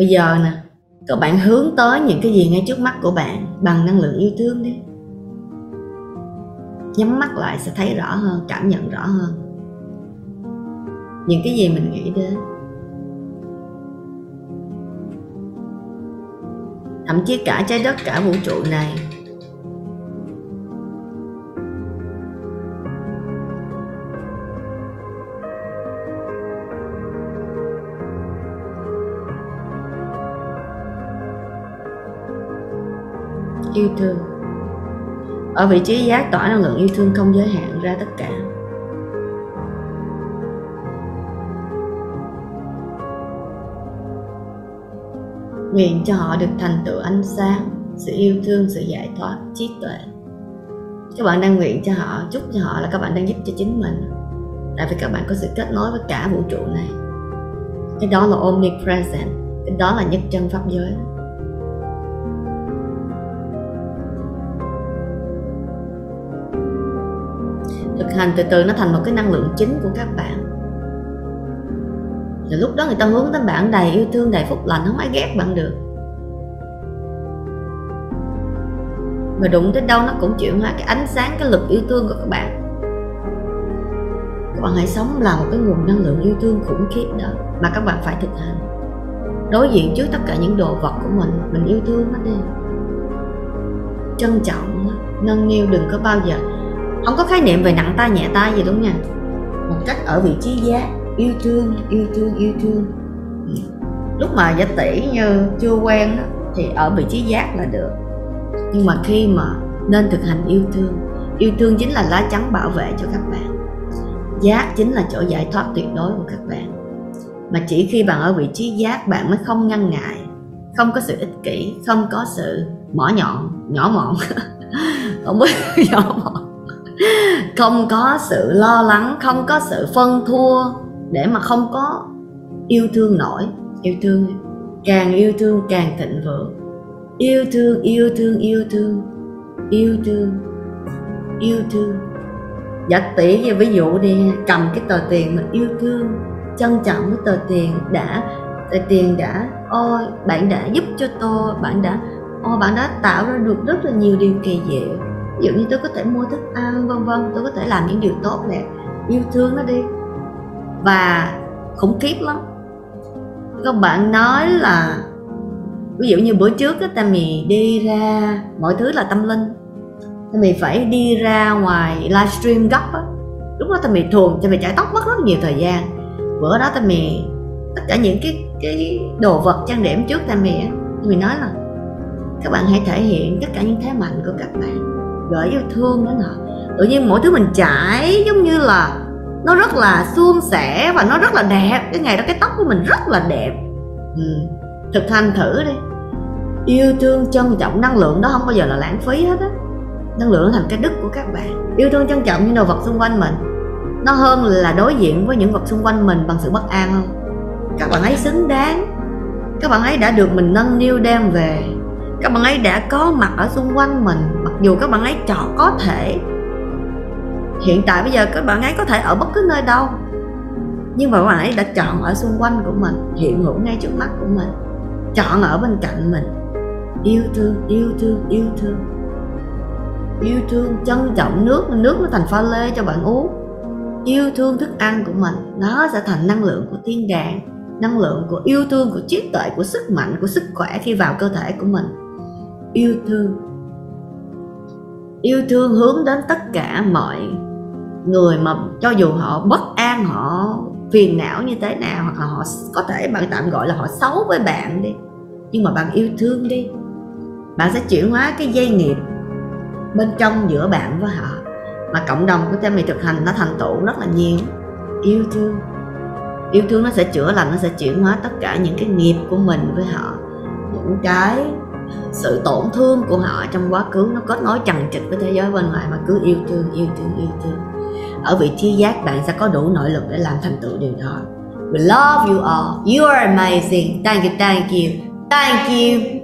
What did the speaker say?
bây giờ nè, các bạn hướng tới những cái gì ngay trước mắt của bạn bằng năng lượng yêu thương đi. Nhắm mắt lại sẽ thấy rõ hơn, cảm nhận rõ hơn. Những cái gì mình nghĩ đến. Thậm chí cả trái đất, cả vũ trụ này yêu thương. Ở vị trí giác tỏa năng lượng yêu thương không giới hạn ra tất cả. Nguyện cho họ được thành tựu ánh sáng, sự yêu thương, sự giải thoát, trí tuệ. Các bạn đang nguyện cho họ, chúc cho họ là các bạn đang giúp cho chính mình. Tại vì các bạn có sự kết nối với cả vũ trụ này. Cái đó là omnipresent, cái đó là nhất chân pháp giới. Thực hành từ từ, nó thành một cái năng lượng chính của các bạn. Rồi lúc đó người ta hướng tới bạn đầy yêu thương, đầy phúc lành, không ai ghét bạn được. Mà đụng tới đâu nó cũng chuyển hóa cái ánh sáng, cái lực yêu thương của các bạn. Các bạn hãy sống là một cái nguồn năng lượng yêu thương khủng khiếp đó mà các bạn phải thực hành. Đối diện trước tất cả những đồ vật của mình mình yêu thương nó đi. Trân trọng nâng niu đừng có bao giờ không có khái niệm về nặng tay nhẹ tay gì đúng nha? Một cách ở vị trí giác yêu thương yêu thương yêu thương. Ừ. Lúc mà giả tỷ như chưa quen đó, thì ở vị trí giác là được. Nhưng mà khi mà nên thực hành yêu thương yêu thương chính là lá chắn bảo vệ cho các bạn. Giác chính là chỗ giải thoát tuyệt đối của các bạn. Mà chỉ khi bạn ở vị trí giác bạn mới không ngăn ngại không có sự ích kỷ không có sự mỏ nhọn nhỏ mọn. Không biết nhỏ mọn không có sự lo lắng, không có sự phân thua để mà không có yêu thương nổi. Yêu thương, càng yêu thương càng thịnh vượng. Yêu thương yêu thương yêu thương yêu thương yêu thương. Giả tỷ như ví dụ đi, cầm cái tờ tiền mà yêu thương, trân trọng cái tờ tiền đã, tờ tiền đã, ôi, bạn đã giúp cho tôi, bạn đã, ôi, bạn đã tạo ra được rất là nhiều điều kỳ diệu ví dụ như tôi có thể mua thức ăn, vân vân, tôi có thể làm những điều tốt để yêu thương nó đi. Và khủng khiếp lắm. Các bạn nói là, ví dụ như bữa trước á mì đi ra, mọi thứ là tâm linh. Mì phải đi ra ngoài livestream gấp á. Lúc đó mì thường cho mì chải tóc mất rất nhiều thời gian. Bữa đó mì, tất cả những cái cái đồ vật, trang điểm trước mì á mì nói là, các bạn hãy thể hiện tất cả những thế mạnh của các bạn gửi yêu thương đó ngọt tự nhiên mỗi thứ mình trải giống như là nó rất là suôn sẻ và nó rất là đẹp. Cái ngày đó cái tóc của mình rất là đẹp. Ừ. thực hành thử đi. Yêu thương trân trọng năng lượng đó không bao giờ là lãng phí hết á. Năng lượng thành cái đức của các bạn. Yêu thương trân trọng những đồ vật xung quanh mình. Nó hơn là đối diện với những vật xung quanh mình bằng sự bất an không? Các bạn ấy xứng đáng. Các bạn ấy đã được mình nâng niu đem về. Các bạn ấy đã có mặt ở xung quanh mình dù các bạn ấy chọn có thể. Hiện tại bây giờ các bạn ấy có thể ở bất cứ nơi đâu. Nhưng mà các bạn ấy đã chọn ở xung quanh của mình, hiện hữu ngay trước mắt của mình. Chọn ở bên cạnh mình. Yêu thương yêu thương yêu thương. Yêu thương, trân trọng nước nước nó thành pha lê cho bạn uống. Yêu thương thức ăn của mình, nó sẽ thành năng lượng của thiên đàng. Năng lượng của yêu thương, của trí tuệ, của sức mạnh, của sức khỏe khi vào cơ thể của mình. Yêu thương yêu thương hướng đến tất cả mọi người mà cho dù họ bất an, họ phiền não như thế nào, hoặc là họ có thể bạn tạm gọi là họ xấu với bạn đi. Nhưng mà bạn yêu thương đi. Bạn sẽ chuyển hóa cái dây nghiệp bên trong giữa bạn với họ. Mà cộng đồng của cha mày thực hành, nó thành tựu rất là nhiều. Yêu thương. Yêu thương nó sẽ chữa lành, nó sẽ chuyển hóa tất cả những cái nghiệp của mình với họ. Những cái sự tổn thương của họ trong quá khứ nó kết nối chằng chịt với thế giới bên ngoài mà cứ yêu thương yêu thương yêu thương. Ở vị trí giác bạn sẽ có đủ nội lực để làm thành tựu điều đó. We love you all. You are amazing. Thank you thank you. Thank you.